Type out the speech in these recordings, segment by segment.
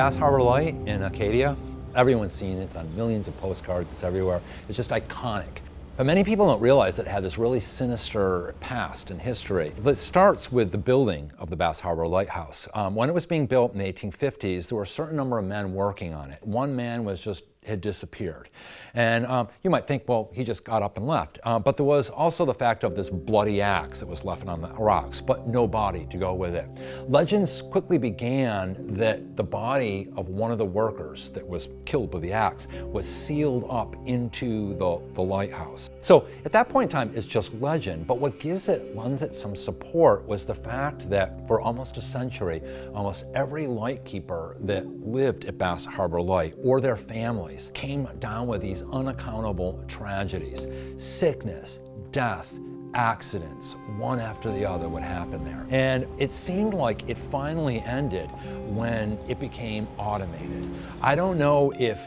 Bass Harbor Light in Acadia, everyone's seen it. It's on millions of postcards. It's everywhere. It's just iconic. But many people don't realize that it had this really sinister past and history. It starts with the building of the Bass Harbor Lighthouse. Um, when it was being built in the 1850s, there were a certain number of men working on it. One man was just had disappeared. And um, you might think, well, he just got up and left. Uh, but there was also the fact of this bloody axe that was left on the rocks, but no body to go with it. Legends quickly began that the body of one of the workers that was killed with the axe was sealed up into the, the lighthouse. So at that point in time, it's just legend. But what gives it, lends it some support was the fact that for almost a century, almost every lightkeeper that lived at Bass Harbor Light or their families came down with these unaccountable tragedies, sickness, death, accidents, one after the other would happen there. And it seemed like it finally ended when it became automated. I don't know if,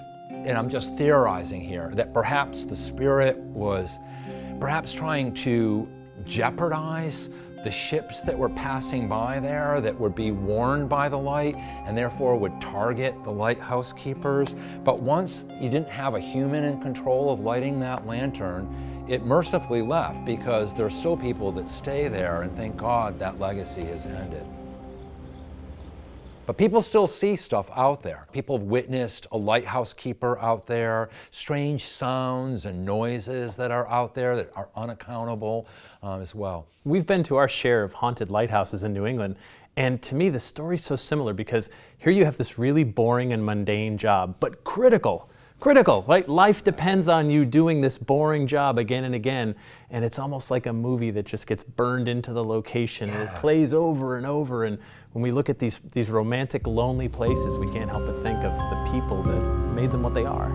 and I'm just theorizing here, that perhaps the spirit was perhaps trying to jeopardize the ships that were passing by there that would be warned by the light and therefore would target the lighthouse keepers. But once you didn't have a human in control of lighting that lantern, it mercifully left because there are still people that stay there and thank God that legacy has ended. But people still see stuff out there. People have witnessed a lighthouse keeper out there, strange sounds and noises that are out there that are unaccountable um, as well. We've been to our share of haunted lighthouses in New England, and to me, the story's so similar because here you have this really boring and mundane job, but critical critical, right? Life depends on you doing this boring job again and again. And it's almost like a movie that just gets burned into the location yeah. and it plays over and over. And when we look at these, these romantic, lonely places, we can't help but think of the people that made them what they are.